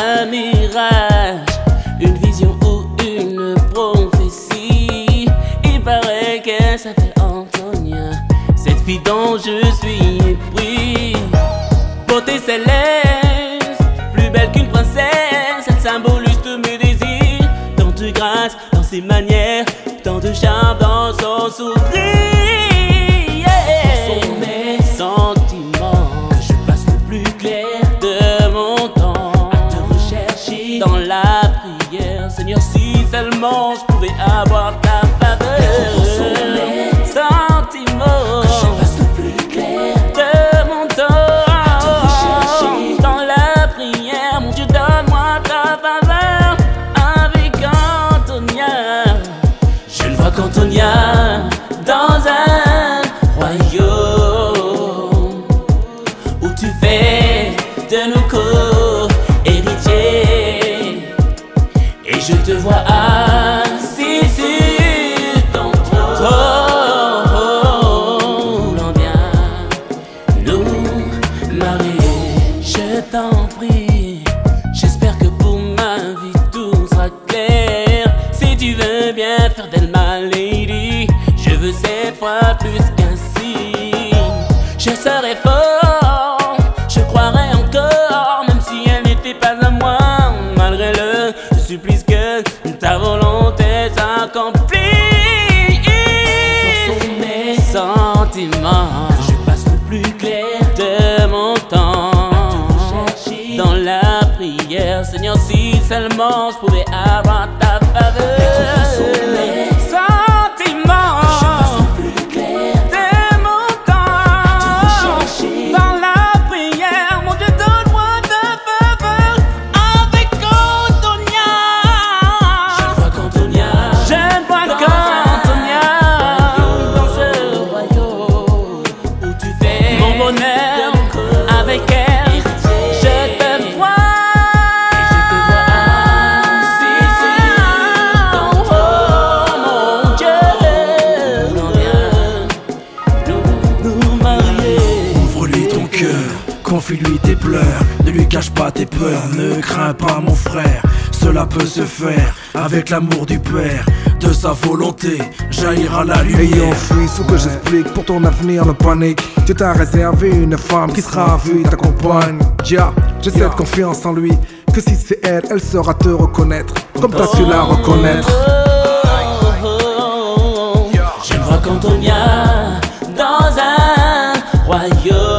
un mirage, une vision ou une prophétie. Il paraît qu'elle s'appelle Antonia, cette fille dont je suis épris. Beauté céleste, plus belle qu'une princesse, elle symbolise tous mes désirs. Tant de grâce dans ses manières, tant de charme dans son sourire. Je pouvais avoir ta faveur. Clair de mon temps à dans la prière. Mon Dieu, donne-moi ta faveur avec Antonia. Je ne vois qu'Antonia dans un royaume où tu fais de nous co-héritiers. Et je te vois assis bien faire d'elle ma lady, je veux cette fois plus qu'un signe. Je serai fort, je croirai encore, même si elle n'était pas à moi. Malgré le supplice que ta volonté s'accomplit. Mes sentiments je passe le plus clair de mon temps dans la prière. Seigneur, si seulement je pouvais avoir ta faveur. confie-lui tes pleurs, ne lui cache pas tes peurs, ne crains pas mon frère, cela peut se faire avec l'amour du Père. De sa volonté jaillira la lumière. Ayant fui, sous que j'explique, pour ton avenir ne panique. Tu t'as réservé une femme qui sera vue, ta compagne. J'ai cette confiance en lui, que si c'est elle, elle saura te reconnaître, comme t'as su la reconnaître. J'aimerais quand on y dans un royaume.